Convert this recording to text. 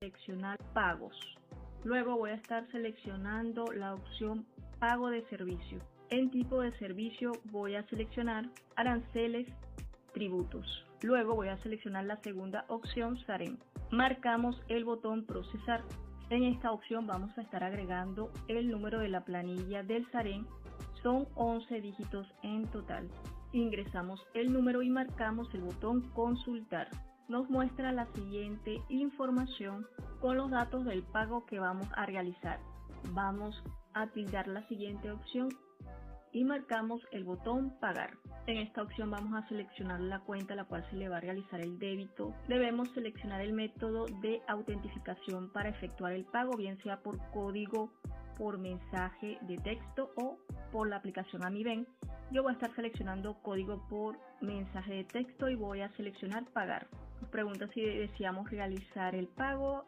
seleccionar pagos. Luego voy a estar seleccionando la opción pago de servicio. En tipo de servicio voy a seleccionar aranceles, tributos. Luego voy a seleccionar la segunda opción SAREM. Marcamos el botón procesar. En esta opción vamos a estar agregando el número de la planilla del SAREM. Son 11 dígitos en total. Ingresamos el número y marcamos el botón consultar. Nos muestra la siguiente información con los datos del pago que vamos a realizar. Vamos a tildar la siguiente opción y marcamos el botón pagar. En esta opción vamos a seleccionar la cuenta a la cual se le va a realizar el débito. Debemos seleccionar el método de autentificación para efectuar el pago, bien sea por código, por mensaje de texto o por la aplicación AmiBen. Yo voy a estar seleccionando código por mensaje de texto y voy a seleccionar pagar. Nos pregunta si deseamos realizar el pago